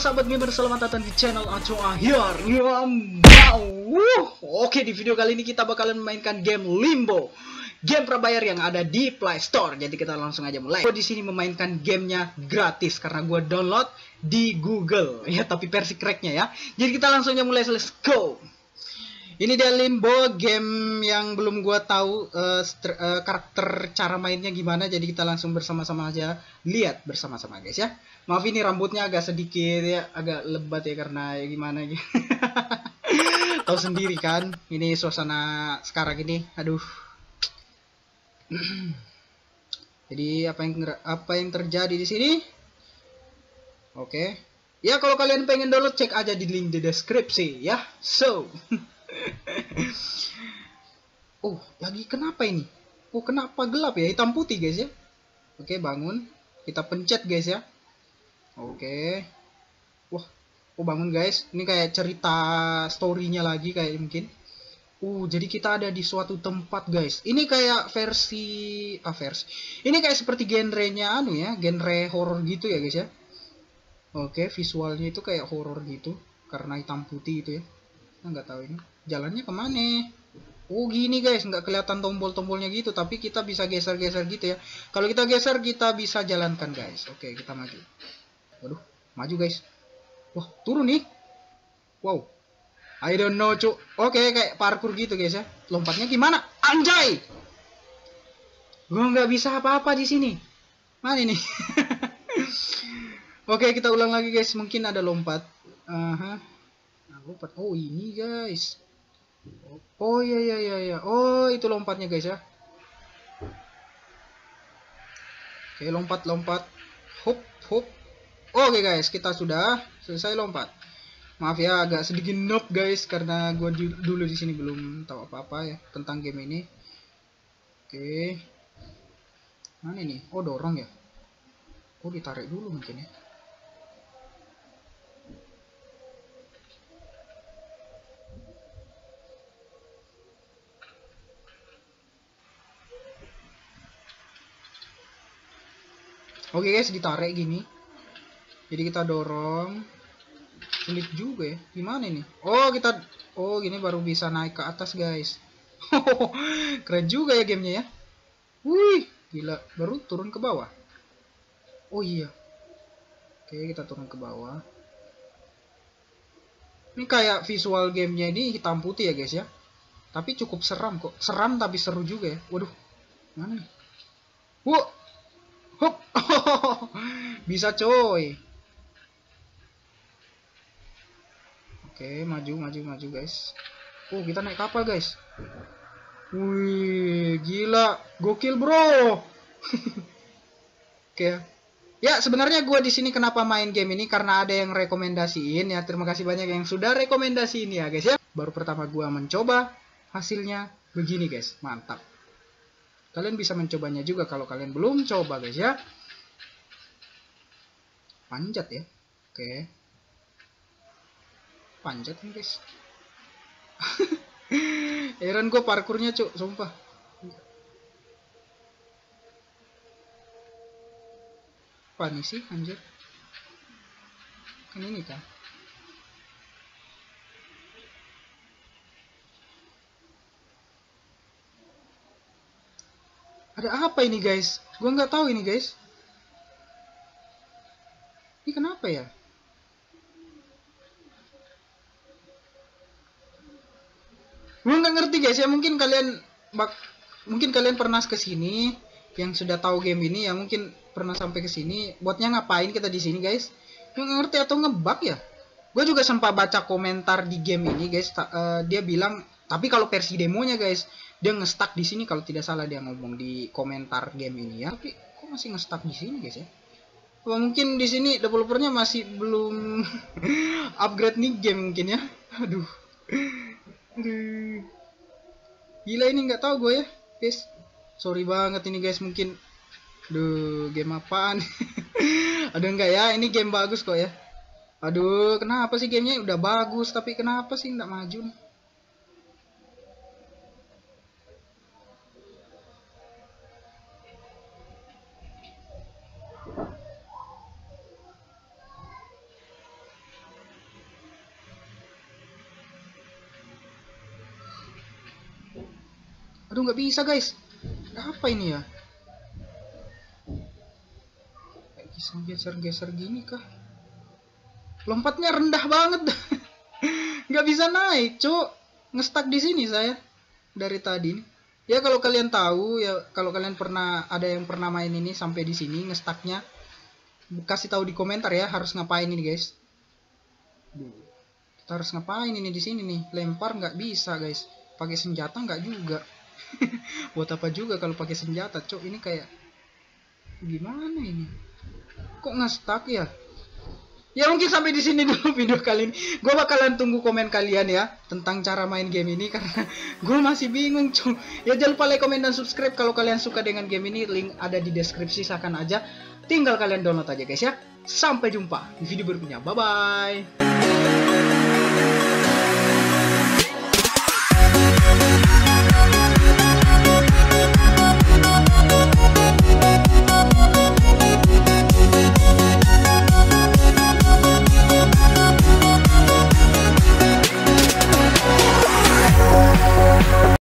sahabat gamer, selamat datang di channel Aco Ahyar. Oke, di video kali ini kita bakalan memainkan game Limbo. Game prabayar yang ada di Play Store. Jadi kita langsung aja mulai. Gue di sini memainkan gamenya gratis Karena gue download di Google. Ya, tapi versi cracknya ya. Jadi kita langsung aja mulai, let's go ini dia Limbo, game yang belum gua tahu uh, uh, karakter cara mainnya gimana, jadi kita langsung bersama-sama aja lihat bersama-sama guys ya. Maaf ini rambutnya agak sedikit ya, agak lebat ya karena ya gimana gitu. tahu sendiri kan, ini suasana sekarang ini, aduh. jadi apa yang apa yang terjadi di sini? Oke. Okay. Ya kalau kalian pengen download cek aja di link di deskripsi ya. So. oh, lagi kenapa ini? Oh, kenapa gelap ya? Hitam putih, guys ya. Oke, bangun. Kita pencet, guys ya. Oke. Wah, oh bangun, guys. Ini kayak cerita story-nya lagi kayak mungkin. Uh, jadi kita ada di suatu tempat, guys. Ini kayak versi ah versi. Ini kayak seperti genrenya anu ya, genre horror gitu ya, guys ya. Oke, visualnya itu kayak horror gitu karena hitam putih itu ya. Nggak tahu ini jalannya ke mana Oh gini guys, nggak kelihatan tombol-tombolnya gitu, tapi kita bisa geser-geser gitu ya. Kalau kita geser, kita bisa jalankan guys. Oke, kita maju. Waduh, maju guys. Wah, turun nih. Wow. I don't know, cuk. Oke, kayak parkour gitu guys ya. Lompatnya gimana? Anjay! Gua nggak bisa apa-apa di sini. Mana ini? Oke, kita ulang lagi guys. Mungkin ada lompat. -huh. Nah, lompat. Oh, ini guys. Oh iya iya iya iya. Oh itu lompatnya guys ya. Oke lompat lompat. Hop hop. Oke guys kita sudah selesai lompat. Maaf ya agak sedikit noob guys karena gue dulu di sini belum tahu apa-apa ya tentang game ini. Oke. Mana ini? Oh dorong ya. Oh ditarik dulu mungkin ya. Oke guys, ditarik gini. Jadi kita dorong. Sulit juga ya. Gimana ini? Oh, kita Oh, gini baru bisa naik ke atas, guys. Keren juga ya gamenya ya. Wih, gila. Baru turun ke bawah. Oh iya. Oke, kita turun ke bawah. Ini kayak visual gamenya ini hitam putih ya, guys ya. Tapi cukup seram kok. Seram tapi seru juga ya. Waduh. Mana nih? Wah, Bisa coy. Oke, maju maju maju guys. Oh, kita naik kapal guys. Wih, gila. Gokil, Bro. Oke. Ya, sebenarnya gue di sini kenapa main game ini karena ada yang rekomendasiin ya. Terima kasih banyak yang sudah rekomendasiin ya, guys ya. Baru pertama gue mencoba, hasilnya begini, guys. Mantap. Kalian bisa mencobanya juga kalau kalian belum coba guys ya. Panjat ya. Oke. Panjat nih guys. Heran gue parkurnya cuk, sumpah. Apa nih sih anjir? Kan ini kan. Ada apa ini guys? Gue nggak tahu ini guys. Kenapa ya? Gue nggak ngerti guys ya. Mungkin kalian bak mungkin kalian pernah ke sini yang sudah tahu game ini ya mungkin pernah sampai ke sini. Buatnya ngapain kita di sini guys? Nggak ngerti atau ngebug ya? Gue juga sempat baca komentar di game ini guys. Uh, dia bilang tapi kalau versi demonya guys dia ngestak di sini kalau tidak salah dia ngomong di komentar game ini ya tapi kok masih ngestak di sini guys ya mungkin di sini developernya masih belum upgrade nih game mungkin ya aduh gila ini nggak tahu gue ya guys sorry banget ini guys mungkin Aduh, game apaan? Aduh enggak ya, ini game bagus kok ya. Aduh, kenapa sih gamenya udah bagus tapi kenapa sih nggak maju nih? Aduh nggak bisa guys. Apa ini ya? Geser-geser gini kah? Lompatnya rendah banget. nggak bisa naik, cuk. Ngestak di sini saya dari tadi. Ya kalau kalian tahu ya kalau kalian pernah ada yang pernah main ini sampai di sini ngestaknya kasih tahu di komentar ya harus ngapain ini guys. Kita harus ngapain ini di sini nih? Lempar nggak bisa guys. Pakai senjata nggak juga. buat apa juga kalau pakai senjata cok? Ini kayak gimana ini? Kok nggak stuck ya? Ya mungkin sampai di sini dulu video kali ini. Gue bakalan tunggu komen kalian ya tentang cara main game ini karena gue masih bingung cok. Ya jangan lupa like komen dan subscribe. Kalau kalian suka dengan game ini link ada di deskripsi silahkan aja. Tinggal kalian download aja guys ya. Sampai jumpa di video berikutnya. Bye bye